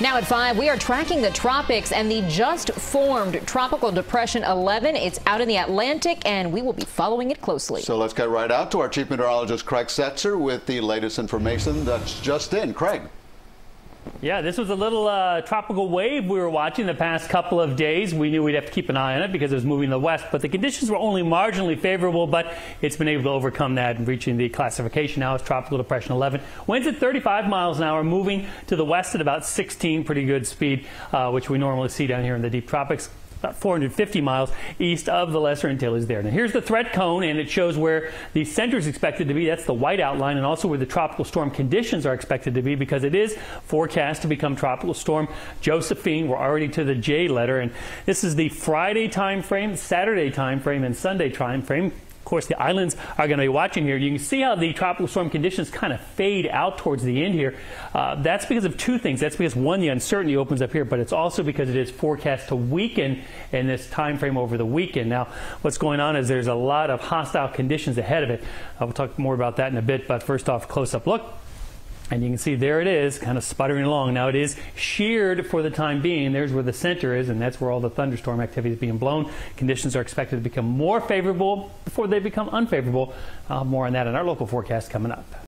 Now at 5, we are tracking the tropics and the just formed Tropical Depression 11. It's out in the Atlantic, and we will be following it closely. So let's get right out to our Chief Meteorologist, Craig Setzer, with the latest information that's just in. Craig. Yeah, this was a little uh, tropical wave we were watching the past couple of days. We knew we'd have to keep an eye on it because it was moving to the west, but the conditions were only marginally favorable, but it's been able to overcome that and reaching the classification now as Tropical Depression 11. Winds at 35 miles an hour, moving to the west at about 16, pretty good speed, uh, which we normally see down here in the deep tropics about 450 miles east of the Lesser Antilles there. Now here's the threat cone and it shows where the center is expected to be. That's the white outline and also where the tropical storm conditions are expected to be because it is forecast to become tropical storm Josephine. We're already to the J letter and this is the Friday time frame, Saturday time frame and Sunday time frame. Course, the islands are going to be watching here. You can see how the tropical storm conditions kind of fade out towards the end here. Uh, that's because of two things. That's because, one, the uncertainty opens up here, but it's also because it is forecast to weaken in this time frame over the weekend. Now, what's going on is there's a lot of hostile conditions ahead of it. I will talk more about that in a bit, but first off, close-up look. And you can see there it is, kind of sputtering along. Now it is sheared for the time being. There's where the center is, and that's where all the thunderstorm activity is being blown. Conditions are expected to become more favorable before they become unfavorable. Uh, more on that in our local forecast coming up.